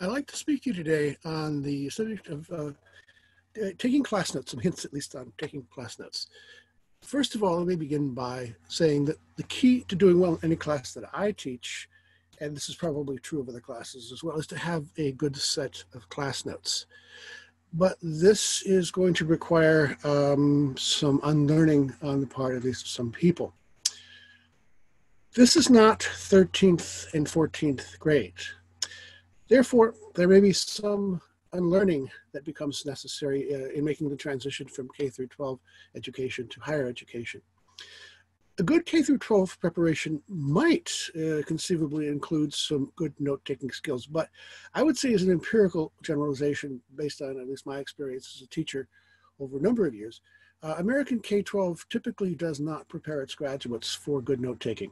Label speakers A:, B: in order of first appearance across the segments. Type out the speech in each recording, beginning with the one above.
A: I'd like to speak to you today on the subject of uh, taking class notes, some hints at least on taking class notes. First of all, let me begin by saying that the key to doing well in any class that I teach, and this is probably true of other classes as well, is to have a good set of class notes. But this is going to require um, some unlearning on the part of least some people. This is not 13th and 14th grade. Therefore, there may be some unlearning that becomes necessary uh, in making the transition from K through 12 education to higher education. A good K through 12 preparation might uh, conceivably include some good note-taking skills, but I would say as an empirical generalization based on at least my experience as a teacher over a number of years, uh, American K-12 typically does not prepare its graduates for good note-taking.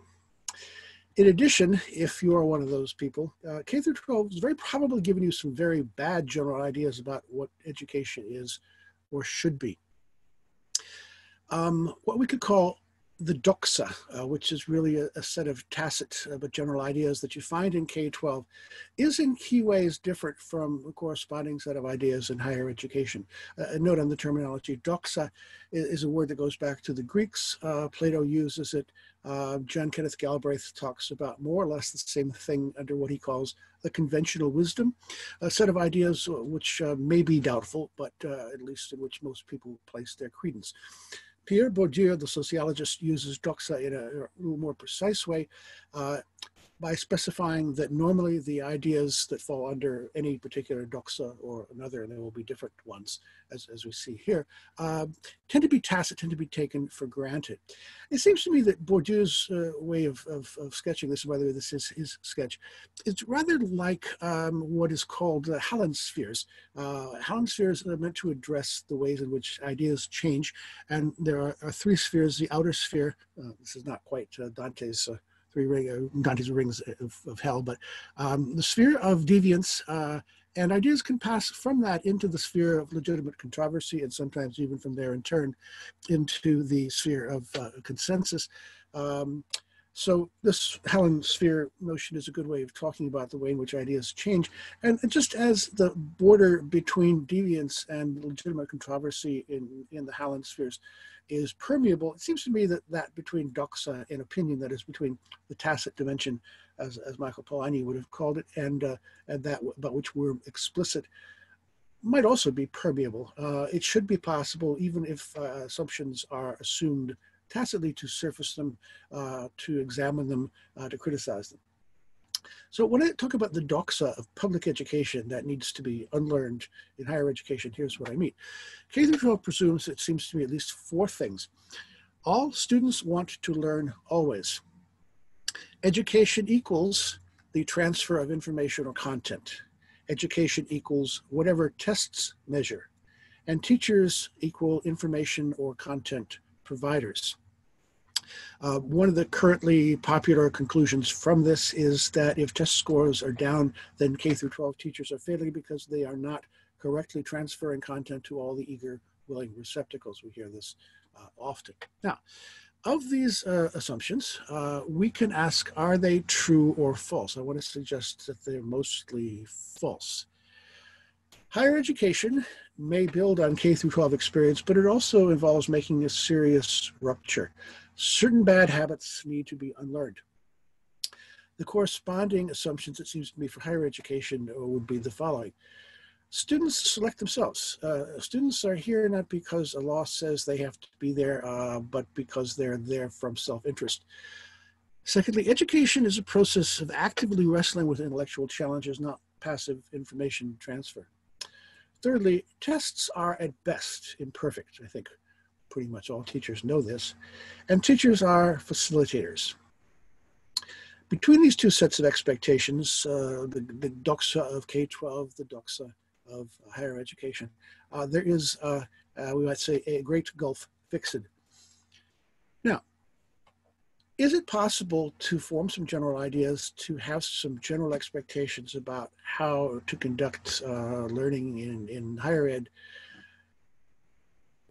A: In addition, if you are one of those people, uh, K through 12 is very probably giving you some very bad general ideas about what education is or should be. Um, what we could call the doxa, uh, which is really a, a set of tacit uh, but general ideas that you find in K-12, is in key ways different from the corresponding set of ideas in higher education. Uh, a note on the terminology, doxa is, is, a word that goes back to the Greeks. Uh, Plato uses it. Uh, John Kenneth Galbraith talks about more or less the same thing under what he calls the conventional wisdom, a set of ideas uh, which may be doubtful, but at least in which most people place their credence. Pierre Bourdieu, the sociologist, uses doxa in a, a little more precise way. Uh, by specifying that normally the ideas that fall under any particular doxa or another, and there will be different ones as, as we see here, uh, tend to be tacit, tend to be taken for granted. It seems to me that Bourdieu's uh, way of, of, of, sketching this, by the way, this is his sketch, it's rather like um, what is called the Hallin spheres. Uh, spheres are meant to address the ways in which ideas change, and there are, are three spheres, the outer sphere, uh, this is not quite uh, Dante's uh, three ring, uh, Dante's rings of, of hell, but um, the sphere of deviance uh, and ideas can pass from that into the sphere of legitimate controversy and sometimes even from there in turn into the sphere of uh, consensus. Um, so this Hallin sphere notion is a good way of talking about the way in which ideas change. And just as the border between deviance and legitimate controversy in, in the Hallin spheres is permeable, it seems to me that that between doxa and opinion, that is between the tacit dimension, as, as Michael Polanyi would have called it, and, uh, and that about which we're explicit, might also be permeable. Uh, it should be possible, even if uh, assumptions are assumed tacitly to surface them, uh, to examine them, uh, to criticize them. So when I talk about the doxa of public education that needs to be unlearned in higher education, here's what I mean. K through 12 presumes, it seems to me, at least four things. All students want to learn always. Education equals the transfer of information or content. Education equals whatever tests measure. And teachers equal information or content providers. Uh, one of the currently popular conclusions from this is that if test scores are down, then K through 12 teachers are failing because they are not correctly transferring content to all the eager, willing receptacles. We hear this uh, often. Now, of these uh, assumptions, uh, we can ask, are they true or false? I want to suggest that they're mostly false. Higher education may build on K through 12 experience, but it also involves making a serious rupture certain bad habits need to be unlearned. The corresponding assumptions, it seems to me, for higher education uh, would be the following. Students select themselves. Uh, students are here not because a law says they have to be there, uh, but because they're there from self-interest. Secondly, education is a process of actively wrestling with intellectual challenges, not passive information transfer. Thirdly, tests are at best imperfect, I think pretty much all teachers know this, and teachers are facilitators. Between these two sets of expectations, uh, the, the doxa of K-12, the doxa of higher education, uh, there is, uh, uh, we might say, a great gulf fixed. Now, is it possible to form some general ideas, to have some general expectations about how to conduct uh, learning in, in higher ed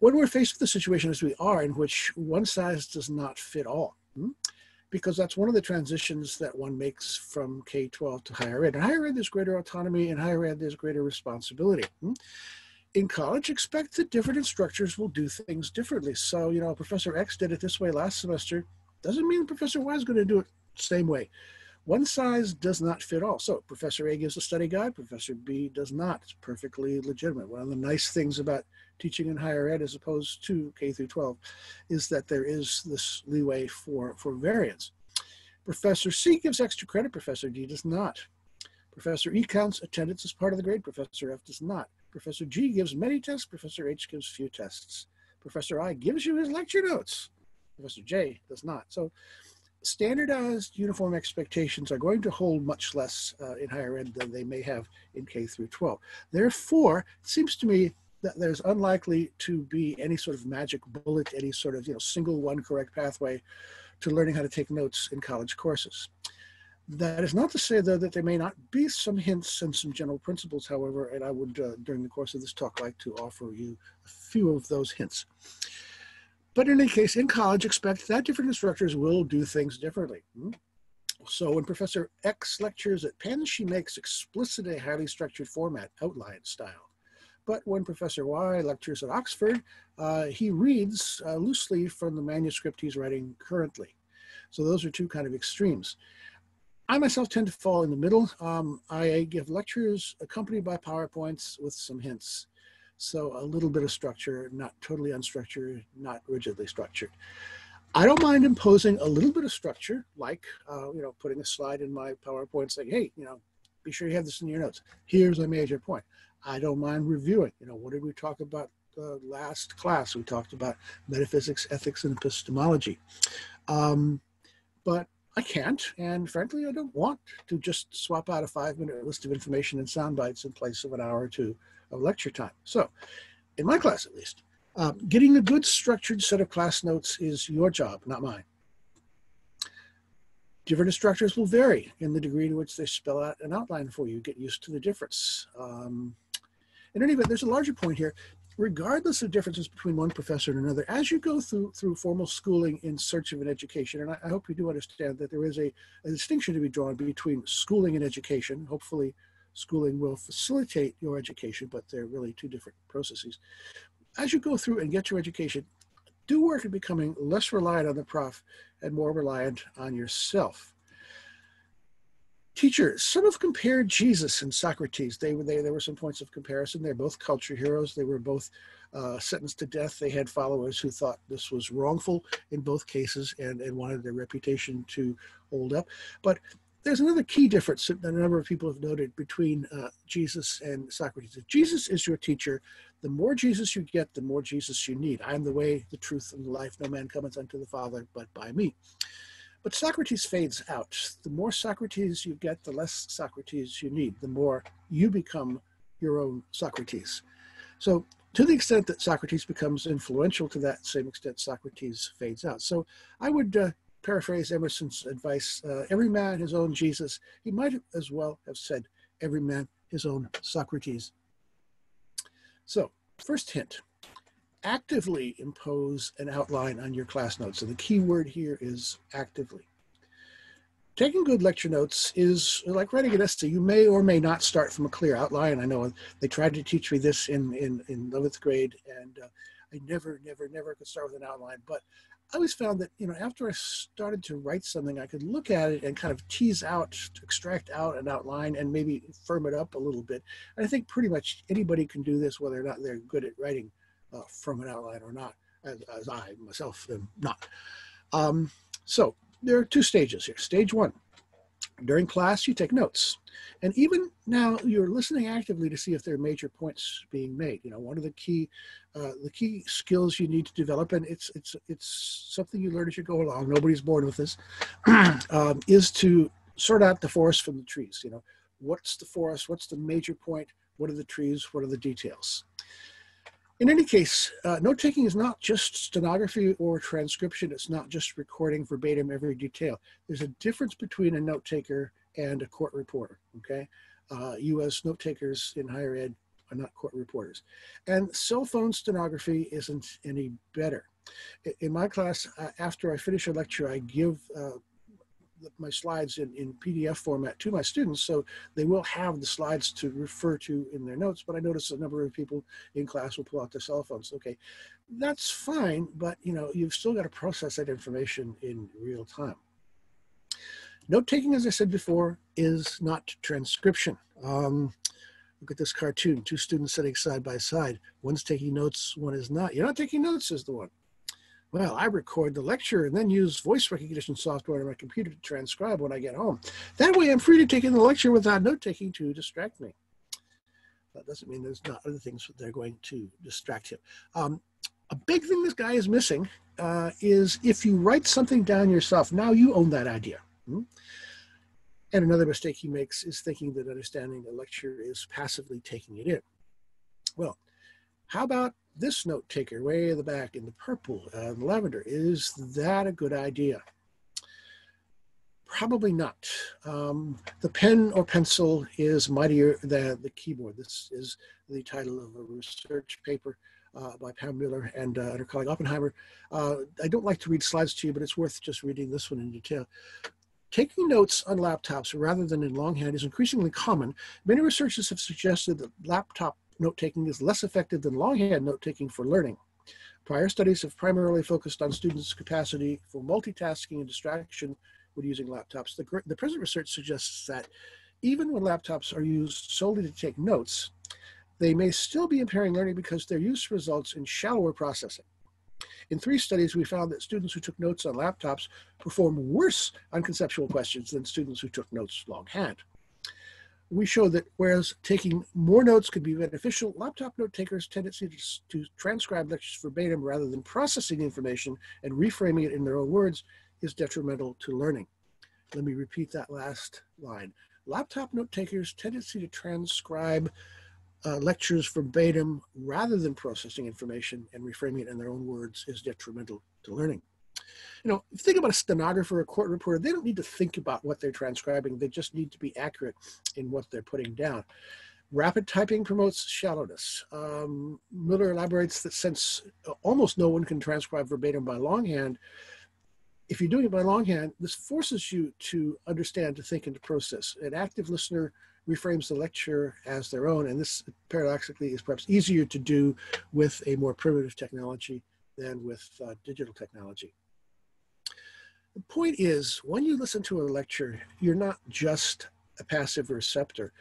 A: when we're faced with a situation as we are in which one size does not fit all, hmm, because that's one of the transitions that one makes from K-12 to higher ed. In higher ed, there's greater autonomy. In higher ed, there's greater responsibility. Hmm? In college, expect that different instructors will do things differently. So, you know, Professor X did it this way last semester. Doesn't mean Professor Y is going to do it the same way. One size does not fit all. So Professor A gives a study guide, Professor B does not. It's perfectly legitimate. One of the nice things about teaching in higher ed as opposed to K through 12 is that there is this leeway for, for variance. Professor C gives extra credit, Professor D does not. Professor E counts attendance as part of the grade, Professor F does not. Professor G gives many tests, Professor H gives few tests. Professor I gives you his lecture notes, Professor J does not. So standardized uniform expectations are going to hold much less uh, in higher ed than they may have in K through 12. Therefore, it seems to me that there's unlikely to be any sort of magic bullet, any sort of you know single one correct pathway to learning how to take notes in college courses. That is not to say, though, that there may not be some hints and some general principles, however, and I would, uh, during the course of this talk, like to offer you a few of those hints. But in any case, in college, expect that different instructors will do things differently. Hmm? So when Professor X lectures at Penn, she makes explicit a highly structured format, outline style. But when Professor Y lectures at Oxford, uh, he reads uh, loosely from the manuscript he's writing currently. So those are two kind of extremes. I myself tend to fall in the middle. Um, I give lectures accompanied by PowerPoints with some hints. So a little bit of structure, not totally unstructured, not rigidly structured. I don't mind imposing a little bit of structure, like uh, you know, putting a slide in my PowerPoint saying, "Hey, you know, be sure you have this in your notes. Here's a major point." I don't mind reviewing. You know, what did we talk about the last class? We talked about metaphysics, ethics, and epistemology. Um, but I can't, and frankly, I don't want to just swap out a five-minute list of information and sound bites in place of an hour or two of lecture time. So, in my class at least, um, getting a good structured set of class notes is your job, not mine. Different instructors will vary in the degree to which they spell out an outline for you. Get used to the difference. Um, in any event, there's a larger point here. Regardless of differences between one professor and another, as you go through through formal schooling in search of an education, and I, I hope you do understand that there is a, a distinction to be drawn between schooling and education. Hopefully, schooling will facilitate your education, but they're really two different processes. As you go through and get your education, do work at becoming less reliant on the prof and more reliant on yourself. Teachers, some have compared Jesus and Socrates. They, were they, there were some points of comparison. They're both culture heroes. They were both uh, sentenced to death. They had followers who thought this was wrongful in both cases and, and wanted their reputation to hold up. But there's another key difference that a number of people have noted between uh, Jesus and Socrates. If Jesus is your teacher, the more Jesus you get, the more Jesus you need. I am the way, the truth, and the life. No man cometh unto the Father but by me. But Socrates fades out. The more Socrates you get, the less Socrates you need, the more you become your own Socrates. So, to the extent that Socrates becomes influential, to that same extent, Socrates fades out. So, I would uh, paraphrase Emerson's advice uh, every man his own Jesus. He might as well have said, every man his own Socrates. So, first hint actively impose an outline on your class notes. So, the key word here is actively. Taking good lecture notes is like writing an essay. You may or may not start from a clear outline. I know they tried to teach me this in, in, in 11th grade, and uh, I never, never, never could start with an outline. But I always found that, you know, after I started to write something, I could look at it and kind of tease out, extract out an outline and maybe firm it up a little bit. And I think pretty much anybody can do this, whether or not they're good at writing uh, from an outline or not, as, as I myself am not. Um, so there are two stages here. Stage one, during class, you take notes. And even now, you're listening actively to see if there are major points being made. You know, one of the key, uh, the key skills you need to develop, and it's it's it's something you learn as you go along. Nobody's born with this, um, is to sort out the forest from the trees. You know, what's the forest? What's the major point? What are the trees? What are the details? In any case, uh, note taking is not just stenography or transcription. It's not just recording verbatim every detail. There's a difference between a note taker and a court reporter. Okay, uh, U.S. note takers in higher ed are not court reporters, and cell phone stenography isn't any better. In my class, uh, after I finish a lecture, I give uh, my slides in, in PDF format to my students, so they will have the slides to refer to in their notes. But I notice a number of people in class will pull out their cell phones. Okay, that's fine, but you know you've still got to process that information in real time. Note taking, as I said before, is not transcription. Um, look at this cartoon, two students sitting side by side. One's taking notes, one is not. You're not taking notes, is the one. Well, I record the lecture and then use voice recognition software on my computer to transcribe when I get home. That way I'm free to take in the lecture without note taking to distract me. That doesn't mean there's not other things that they're going to distract him. Um, a big thing this guy is missing uh, is if you write something down yourself, now you own that idea. Hmm? And another mistake he makes is thinking that understanding a lecture is passively taking it in. Well, how about this note taker way in the back in the purple and lavender? Is that a good idea? Probably not. Um, the pen or pencil is mightier than the keyboard. This is the title of a research paper uh, by Pam Mueller and uh, her colleague Oppenheimer. Uh, I don't like to read slides to you, but it's worth just reading this one in detail. Taking notes on laptops rather than in longhand is increasingly common. Many researchers have suggested that laptop note taking is less effective than longhand note taking for learning. Prior studies have primarily focused on students' capacity for multitasking and distraction when using laptops. The, the present research suggests that even when laptops are used solely to take notes, they may still be impairing learning because their use results in shallower processing. In three studies, we found that students who took notes on laptops performed worse on conceptual questions than students who took notes longhand. We show that whereas taking more notes could be beneficial, laptop note takers' tendency to, to transcribe lectures verbatim rather than processing information and reframing it in their own words is detrimental to learning. Let me repeat that last line. Laptop note takers' tendency to transcribe uh, lectures verbatim rather than processing information and reframing it in their own words is detrimental to learning. You know, think about a stenographer, a court reporter, they don't need to think about what they're transcribing. They just need to be accurate in what they're putting down. Rapid typing promotes shallowness. Um, Mueller elaborates that since almost no one can transcribe verbatim by longhand, if you're doing it by longhand, this forces you to understand, to think, and to process. An active listener reframes the lecture as their own. And this paradoxically is perhaps easier to do with a more primitive technology than with uh, digital technology. The point is, when you listen to a lecture, you're not just a passive receptor.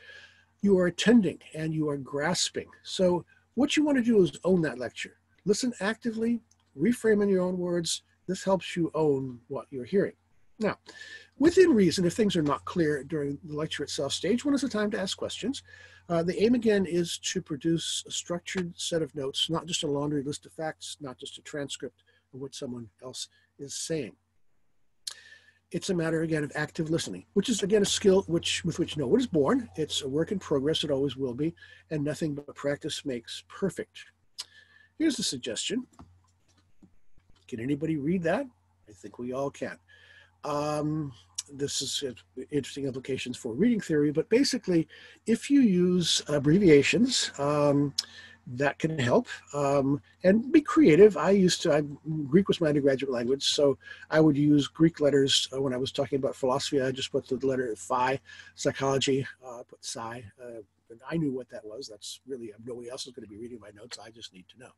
A: You are attending and you are grasping. So what you want to do is own that lecture. Listen actively, reframe in your own words. This helps you own what you're hearing. Now, within reason, if things are not clear during the lecture itself, stage one is the time to ask questions. Uh, the aim again is to produce a structured set of notes, not just a laundry list of facts, not just a transcript of what someone else is saying. It's a matter again of active listening, which is again a skill which with which no one is born. It's a work in progress, it always will be, and nothing but practice makes perfect. Here's a suggestion. Can anybody read that? I think we all can. Um, this is interesting implications for reading theory, but basically, if you use abbreviations, um, that can help um, and be creative. I used to, I, Greek was my undergraduate language, so I would use Greek letters uh, when I was talking about philosophy. I just put the letter phi, psychology, uh, put psi, uh, and I knew what that was. That's really, nobody else is going to be reading my notes. I just need to know.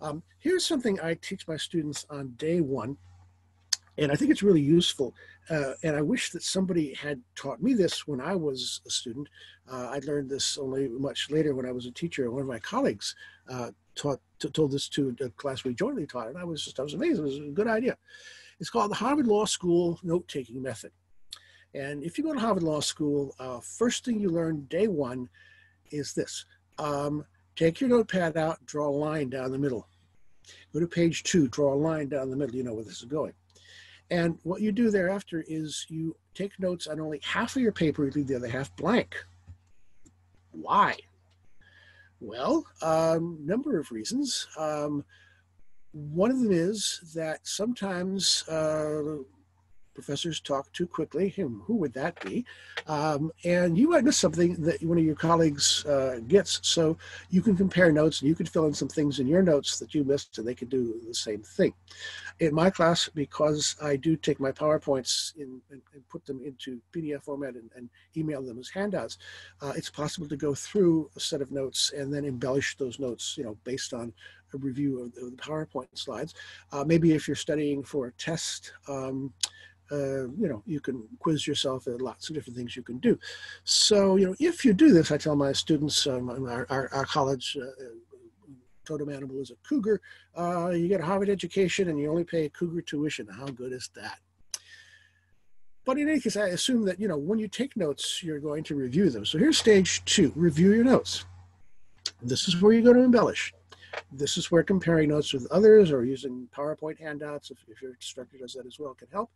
A: Um, here's something I teach my students on day one and I think it's really useful. Uh, and I wish that somebody had taught me this when I was a student. Uh, I learned this only much later when I was a teacher. One of my colleagues uh, taught told this to a class we jointly taught, and I was just I was amazed. It was a good idea. It's called the Harvard Law School Note Taking Method. And if you go to Harvard Law School, uh, first thing you learn day one is this: um, take your notepad out, draw a line down the middle. Go to page two, draw a line down the middle. You know where this is going. And what you do thereafter is you take notes on only half of your paper, you leave the other half blank. Why? Well, um, number of reasons. Um, one of them is that sometimes uh, professors talk too quickly. Who, who would that be? Um, and you might miss something that one of your colleagues uh, gets. So you can compare notes and you can fill in some things in your notes that you missed and they can do the same thing. In my class, because I do take my PowerPoints in, and, and put them into PDF format and, and email them as handouts, uh, it's possible to go through a set of notes and then embellish those notes, you know, based on a review of, of the PowerPoint slides. Uh, maybe if you're studying for a test, um, uh, you know, you can quiz yourself. There lots of different things you can do. So, you know, if you do this, I tell my students, um, our, our, our, college uh, totem animal is a cougar, uh, you get a Harvard education and you only pay a cougar tuition. How good is that? But in any case, I assume that, you know, when you take notes, you're going to review them. So here's stage two, review your notes. This is where you're going to embellish. This is where comparing notes with others or using PowerPoint handouts, if, if your instructor does that as well, can help.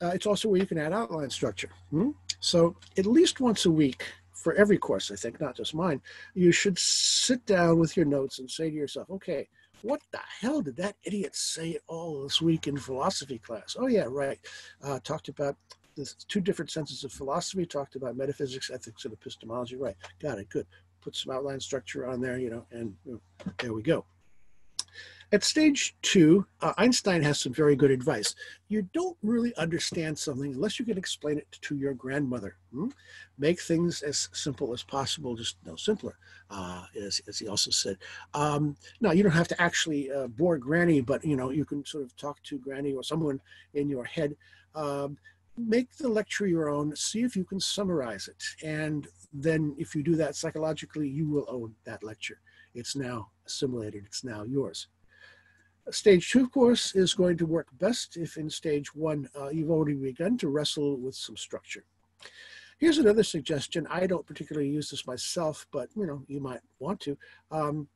A: Uh, it's also where you can add outline structure. Hmm? So at least once a week for every course, I think, not just mine, you should sit down with your notes and say to yourself, okay, what the hell did that idiot say all this week in philosophy class? Oh yeah, right. Uh, talked about the two different senses of philosophy, talked about metaphysics, ethics, and epistemology. Right, got it, good. Put some outline structure on there, you know, and you know, there we go. At stage two, uh, Einstein has some very good advice. You don't really understand something unless you can explain it to your grandmother. Hmm? Make things as simple as possible, just no simpler, uh, as, as he also said. Um, now, you don't have to actually uh, bore Granny, but you know you can sort of talk to Granny or someone in your head. Um, make the lecture your own. See if you can summarize it, and then if you do that psychologically, you will own that lecture. It's now assimilated. It's now yours. Stage two course is going to work best if in stage one uh, you've already begun to wrestle with some structure. Here's another suggestion. I don't particularly use this myself, but you know you might want to. Um,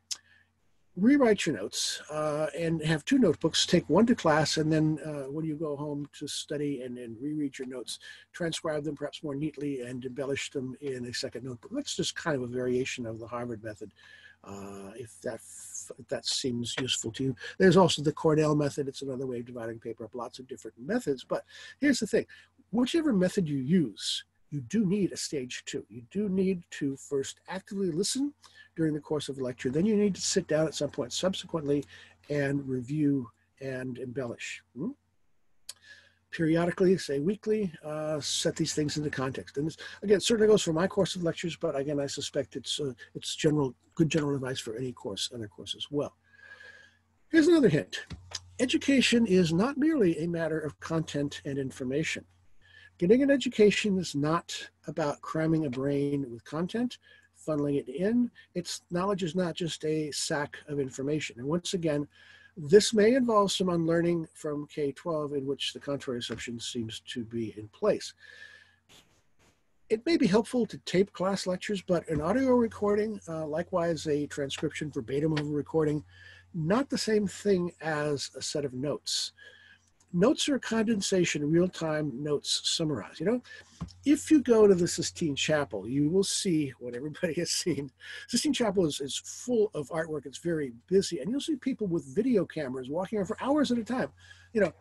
A: rewrite your notes uh, and have two notebooks. Take one to class, and then uh, when you go home to study and, and reread your notes, transcribe them perhaps more neatly and embellish them in a second notebook. That's just kind of a variation of the Harvard method. Uh, if that that seems useful to you. There's also the Cornell method. It's another way of dividing paper up, lots of different methods. But here's the thing, whichever method you use, you do need a stage two. You do need to first actively listen during the course of the lecture. Then you need to sit down at some point subsequently and review and embellish. Hmm? Periodically, say weekly, uh, set these things into context. And this, again, certainly goes for my course of lectures, but again, I suspect it's uh, it's general good general advice for any course, other course as well. Here's another hint. Education is not merely a matter of content and information. Getting an education is not about cramming a brain with content, funneling it in. Its knowledge is not just a sack of information. And once again, this may involve some unlearning from K-12 in which the contrary assumption seems to be in place. It may be helpful to tape class lectures, but an audio recording, uh, likewise a transcription verbatim of a recording, not the same thing as a set of notes notes are condensation, real-time notes summarized. You know, if you go to the Sistine Chapel, you will see what everybody has seen. Sistine Chapel is, is full of artwork. It's very busy. And you'll see people with video cameras walking around for hours at a time, you know,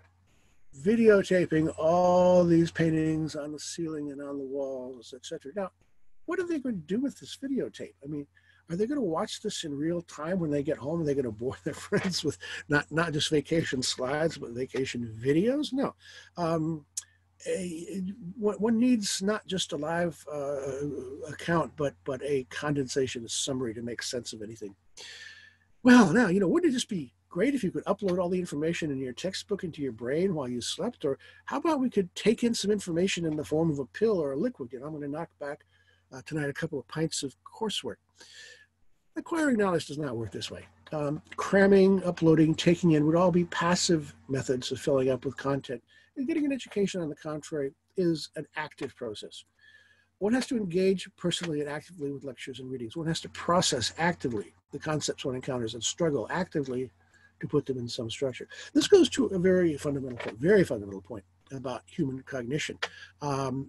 A: videotaping all these paintings on the ceiling and on the walls, etc. Now, what are they going to do with this videotape? I mean, are they going to watch this in real time when they get home? Are they going to bore their friends with not not just vacation slides, but vacation videos? No. Um, a, one needs not just a live uh, account, but but a condensation, summary to make sense of anything. Well, now you know. Wouldn't it just be great if you could upload all the information in your textbook into your brain while you slept? Or how about we could take in some information in the form of a pill or a liquid? Know, I'm going to knock back uh, tonight a couple of pints of coursework. Acquiring knowledge does not work this way. Um, cramming, uploading, taking in would all be passive methods of filling up with content. And getting an education, on the contrary, is an active process. One has to engage personally and actively with lectures and readings. One has to process actively the concepts one encounters and struggle actively to put them in some structure. This goes to a very fundamental point, very fundamental point about human cognition. Um,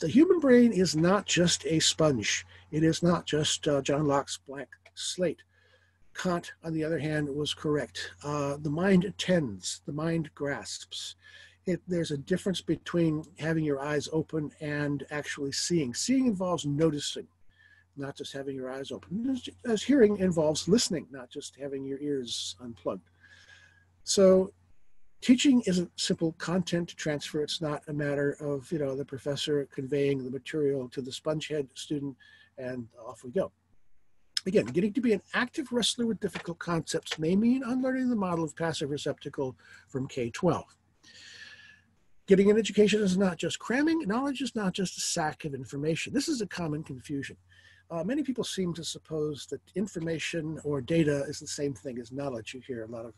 A: the human brain is not just a sponge. It is not just uh, John Locke's blank slate. Kant, on the other hand, was correct. Uh, the mind attends, the mind grasps. it, there's a difference between having your eyes open and actually seeing. Seeing involves noticing, not just having your eyes open. As hearing involves listening, not just having your ears unplugged. So teaching isn't simple content transfer. It's not a matter of, you know, the professor conveying the material to the spongehead student and off we go. Again, getting to be an active wrestler with difficult concepts may mean unlearning the model of passive receptacle from K-12. Getting an education is not just cramming. Knowledge is not just a sack of information. This is a common confusion. Uh, many people seem to suppose that information or data is the same thing as knowledge. You hear a lot of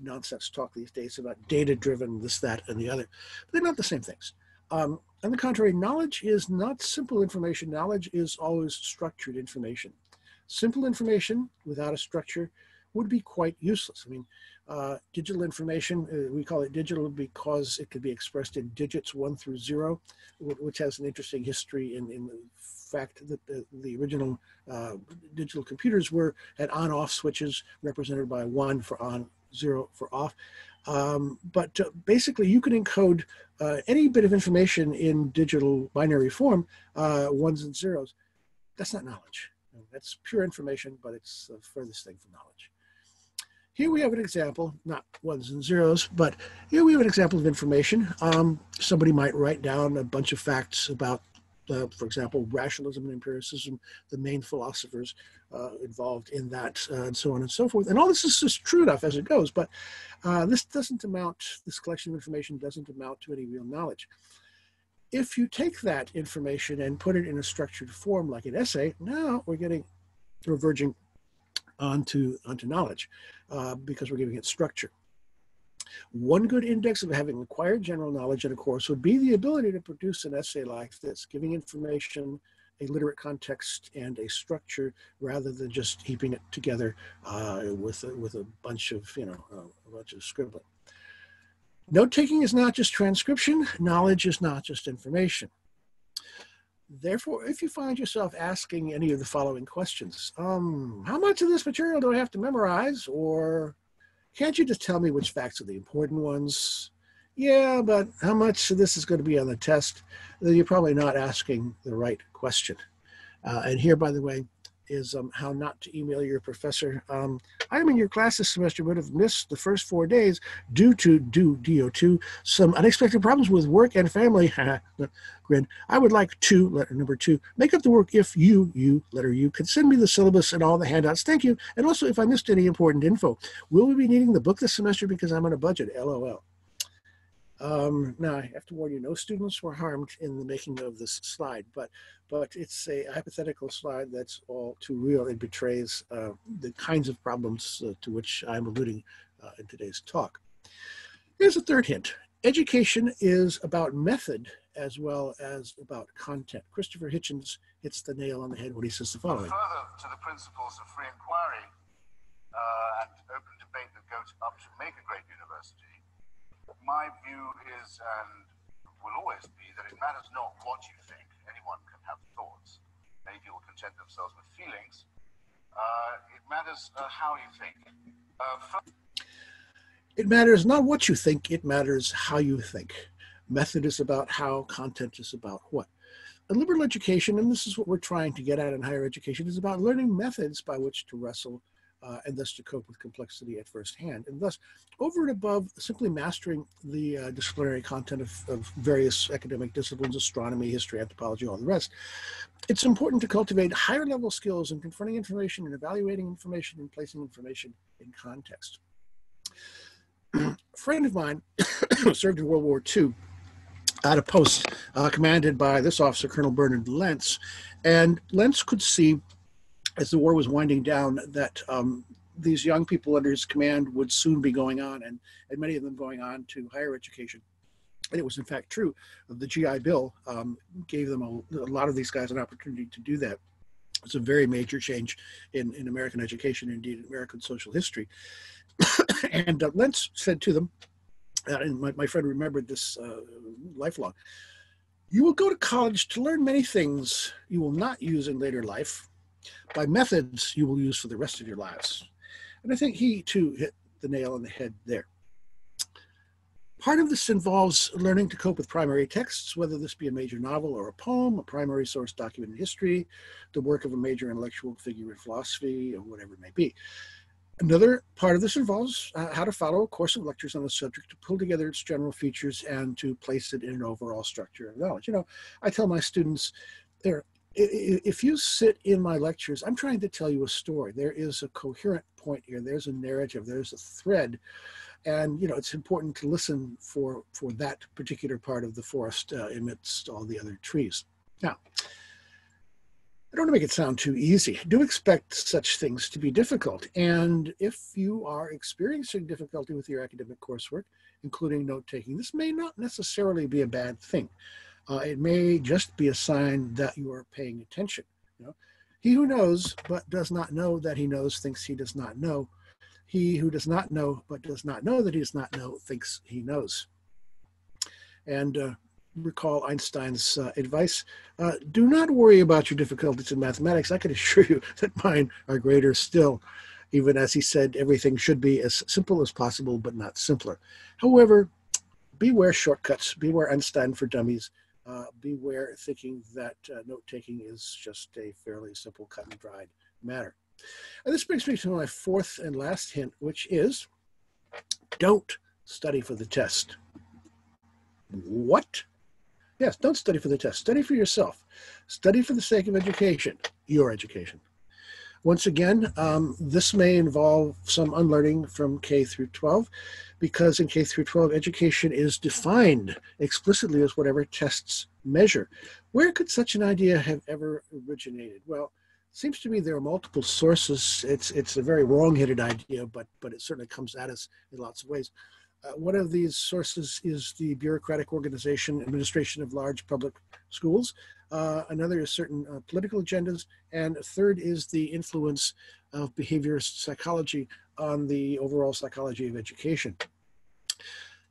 A: nonsense talk these days about data driven, this, that, and the other. But they're not the same things. Um, on the contrary, knowledge is not simple information. Knowledge is always structured information. Simple information without a structure would be quite useless. I mean, uh, digital information, uh, we call it digital because it could be expressed in digits one through zero, which has an interesting history in, in the fact that the, the original uh, digital computers were had on-off switches represented by one for on, zero for off. Um, but uh, basically, you can encode uh, any bit of information in digital binary form, uh, ones and zeros. That's not knowledge. That's pure information, but it's the furthest thing from knowledge. Here we have an example, not ones and zeros, but here we have an example of information. Um, somebody might write down a bunch of facts about, uh, for example, rationalism and empiricism, the main philosophers uh, involved in that, uh, and so on and so forth. And all this is just true enough as it goes, but uh, this doesn't amount, this collection of information doesn't amount to any real knowledge. If you take that information and put it in a structured form like an essay, now we're getting, we're verging onto, onto knowledge uh, because we're giving it structure. One good index of having acquired general knowledge in a course would be the ability to produce an essay like this, giving information a literate context and a structure rather than just heaping it together uh, with, a, with a bunch of, you know, uh, a bunch of scribbling. Note taking is not just transcription, knowledge is not just information. Therefore, if you find yourself asking any of the following questions, um, how much of this material do I have to memorize? Or can't you just tell me which facts are the important ones? Yeah, but how much of this is going to be on the test? Then you're probably not asking the right question. Uh, and here, by the way, is um, how not to email your professor. Um, I'm in your class this semester, but have missed the first four days due to due DO2 some unexpected problems with work and family. Grin. I would like to letter number two make up the work if you you letter you can send me the syllabus and all the handouts. Thank you. And also if I missed any important info, will we be needing the book this semester because I'm on a budget? LOL. Um, now, I have to warn you, no students were harmed in the making of this slide, but but it's a hypothetical slide that's all too real. It betrays uh, the kinds of problems uh, to which I'm alluding uh, in today's talk. Here's a third hint. Education is about method as well as about content. Christopher Hitchens hits the nail on the head when he says the following.
B: Further to the principles of free inquiry uh, and open debate that goes up to make a great university, my view is and will always be that it matters not what you think. Anyone can have thoughts. Many people content themselves with feelings. Uh, it matters uh, how you think. Uh,
A: it matters not what you think, it matters how you think. Method is about how, content is about what. A liberal education, and this is what we're trying to get at in higher education, is about learning methods by which to wrestle uh, and thus to cope with complexity at first hand. And thus, over and above simply mastering the uh, disciplinary content of, of, various academic disciplines, astronomy, history, anthropology, all the rest, it's important to cultivate higher level skills in confronting information and evaluating information and placing information in context. a friend of mine served in World War II at a post uh, commanded by this officer, Colonel Bernard Lentz. And Lentz could see as the war was winding down, that um, these young people under his command would soon be going on, and, and many of them going on to higher education. And it was, in fact, true. The GI Bill um, gave them a, a, lot of these guys an opportunity to do that. It's a very major change in, in American education, indeed, in American social history. and uh, Lentz said to them, uh, and my, my friend remembered this uh, lifelong, you will go to college to learn many things you will not use in later life by methods you will use for the rest of your lives. And I think he too hit the nail on the head there. Part of this involves learning to cope with primary texts, whether this be a major novel or a poem, a primary source document in history, the work of a major intellectual figure in philosophy, or whatever it may be. Another part of this involves uh, how to follow a course of lectures on a subject to pull together its general features and to place it in an overall structure of knowledge. You know, I tell my students, there, if you sit in my lectures, I'm trying to tell you a story. There is a coherent point here. There's a narrative. There's a thread, and you know it's important to listen for for that particular part of the forest uh, amidst all the other trees. Now, I don't make it sound too easy. Do expect such things to be difficult. And if you are experiencing difficulty with your academic coursework, including note taking, this may not necessarily be a bad thing. Uh, it may just be a sign that you are paying attention. You know? He who knows but does not know that he knows thinks he does not know. He who does not know but does not know that he does not know thinks he knows. And uh, recall Einstein's uh, advice. Uh, do not worry about your difficulties in mathematics. I can assure you that mine are greater still, even as he said, everything should be as simple as possible, but not simpler. However, beware shortcuts, beware Einstein for dummies, uh, beware thinking that uh, note taking is just a fairly simple, cut and dried matter. And this brings me to my fourth and last hint, which is don't study for the test. What? Yes, don't study for the test. Study for yourself. Study for the sake of education, your education. Once again, um, this may involve some unlearning from K through 12, because in K through 12, education is defined explicitly as whatever tests measure. Where could such an idea have ever originated? Well, it seems to me there are multiple sources. It's it's a very wrong-headed idea, but but it certainly comes at us in lots of ways. Uh, one of these sources is the bureaucratic organization, administration of large public schools. Uh, another is certain uh, political agendas. And a third is the influence of behaviorist psychology on the overall psychology of education.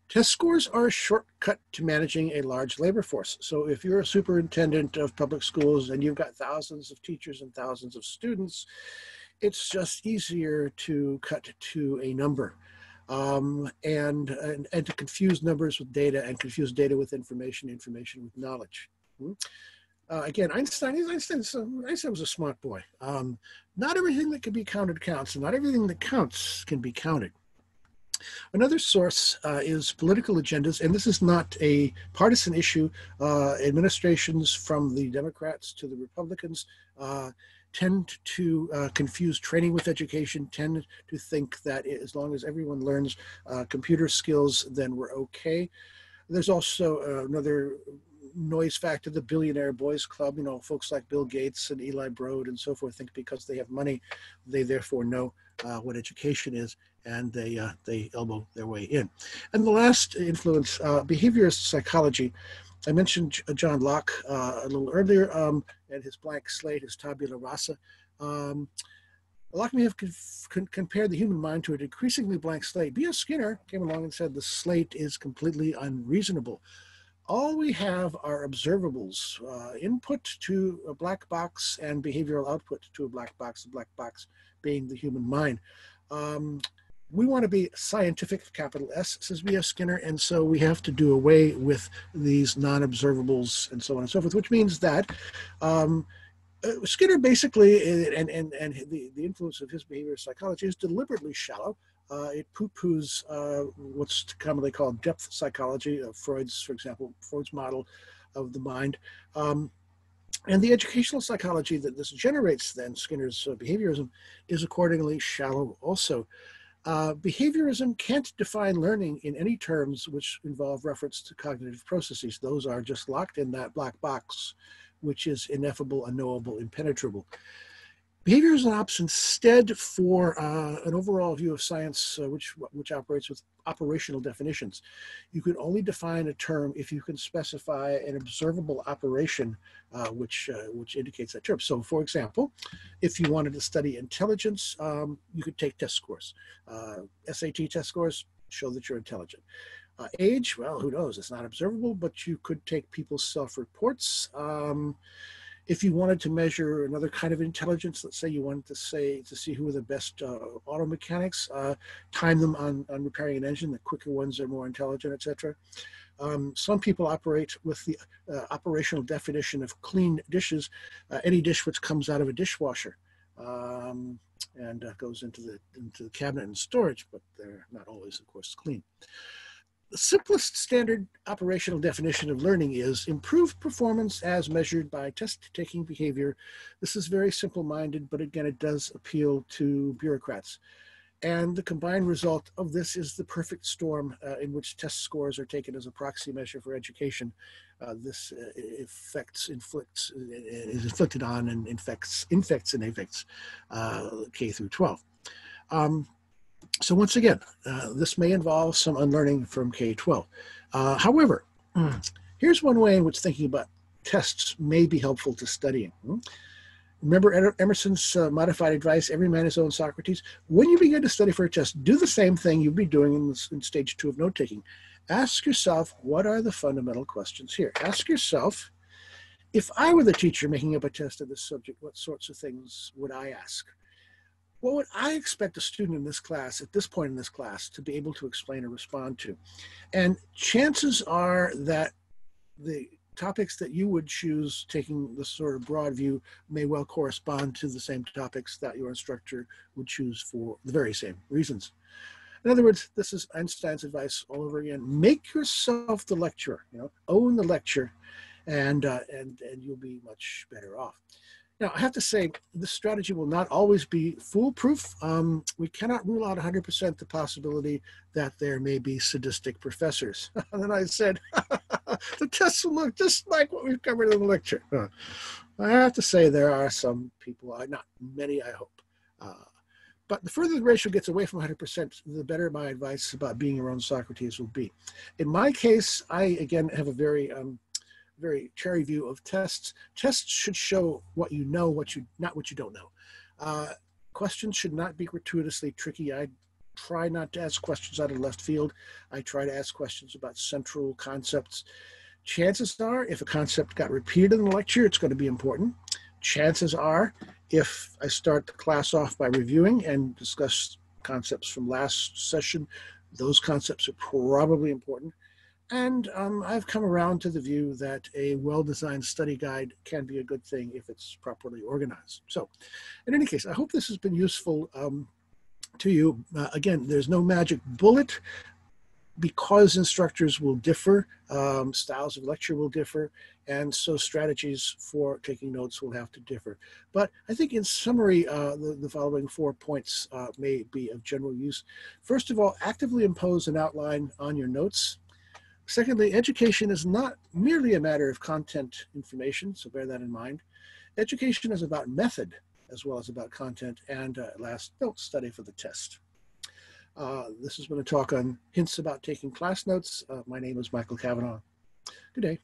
A: Test scores are a shortcut to managing a large labor force. So if you're a superintendent of public schools and you've got thousands of teachers and thousands of students, it's just easier to cut to a number um, and, and, and to confuse numbers with data and confuse data with information, information with knowledge. Hmm? Uh, again, Einstein, Einstein, Einstein was a smart boy. Um, not everything that can be counted counts, and not everything that counts can be counted. Another source uh, is political agendas, and this is not a partisan issue. Uh, administrations from the Democrats to the Republicans uh, tend to uh, confuse training with education, tend to think that as long as everyone learns uh, computer skills, then we're okay. There's also uh, another noise factor, the billionaire boys club, you know, folks like Bill Gates and Eli Broad and so forth think because they have money, they therefore know uh, what education is and they, uh, they elbow their way in. And the last influence, uh, behaviorist psychology, I mentioned John Locke uh, a little earlier um, and his blank slate, his tabula rasa. Um, Locke may have con- compared the human mind to an increasingly blank slate. B.F. Skinner came along and said the slate is completely unreasonable. All we have are observables, uh, input to a black box and behavioral output to a black box, the black box being the human mind. Um, we want to be scientific, capital S, says B.F. Skinner, and so we have to do away with these non-observables and so on and so forth, which means that um, uh, Skinner basically, and, and, and the, the influence of his behavior psychology is deliberately shallow. Uh, it poo-poos uh, what's commonly called depth psychology, of Freud's, for example, Freud's model of the mind. Um, and the educational psychology that this generates, then, Skinner's uh, behaviorism, is accordingly shallow also. Uh, behaviorism can't define learning in any terms which involve reference to cognitive processes. Those are just locked in that black box, which is ineffable, unknowable, impenetrable. Behaviorism opts instead for uh, an overall view of science uh, which, which operates with operational definitions. You can only define a term if you can specify an observable operation uh, which, uh, which indicates that term. So for example, if you wanted to study intelligence, um, you could take test scores. Uh, SAT test scores show that you're intelligent. Uh, age, well, who knows? It's not observable, but you could take people's self-reports. Um, if you wanted to measure another kind of intelligence, let's say you wanted to say to see who are the best uh, auto mechanics, uh, time them on, on repairing an engine, the quicker ones are more intelligent, etc. Um, some people operate with the uh, operational definition of clean dishes, uh, any dish which comes out of a dishwasher um, and uh, goes into the into the cabinet and storage, but they're not always, of course, clean. The simplest standard operational definition of learning is improved performance as measured by test taking behavior. This is very simple minded, but again, it does appeal to bureaucrats. And the combined result of this is the perfect storm uh, in which test scores are taken as a proxy measure for education. Uh, this uh, affects, inflicts, uh, is inflicted on and infects, infects and affects uh, K through 12. Um, so once again, uh, this may involve some unlearning from K-12. Uh, however, here's one way in which thinking about tests may be helpful to studying. Remember Emerson's uh, modified advice, every man his own Socrates? When you begin to study for a test, do the same thing you'd be doing in, this, in stage two of note-taking. Ask yourself, what are the fundamental questions here? Ask yourself, if I were the teacher making up a test of this subject, what sorts of things would I ask? What would I expect a student in this class, at this point in this class, to be able to explain or respond to? And chances are that the topics that you would choose, taking the sort of broad view, may well correspond to the same topics that your instructor would choose for the very same reasons. In other words, this is Einstein's advice all over again. Make yourself the lecturer, you know, own the lecture, and, uh, and, and you'll be much better off. Now, I have to say, this strategy will not always be foolproof. Um, we cannot rule out 100% the possibility that there may be sadistic professors. and then I said, the tests will look just like what we've covered in the lecture. Uh, I have to say, there are some people, not many, I hope. Uh, but the further the ratio gets away from 100%, the better my advice about being around Socrates will be. In my case, I, again, have a very um, very cherry view of tests. Tests should show what you know, what you not what you don't know. Uh, questions should not be gratuitously tricky. I try not to ask questions out of left field. I try to ask questions about central concepts. Chances are, if a concept got repeated in the lecture, it's going to be important. Chances are, if I start the class off by reviewing and discuss concepts from last session, those concepts are probably important. And um, I've come around to the view that a well-designed study guide can be a good thing if it's properly organized. So in any case, I hope this has been useful um, to you. Uh, again, there's no magic bullet because instructors will differ, um, styles of lecture will differ, and so strategies for taking notes will have to differ. But I think in summary, uh, the, the, following four points uh, may be of general use. First of all, actively impose an outline on your notes. Secondly, education is not merely a matter of content information, so bear that in mind. Education is about method as well as about content. And uh, last, don't study for the test. Uh, this has been a talk on hints about taking class notes. Uh, my name is Michael Cavanaugh. Good day.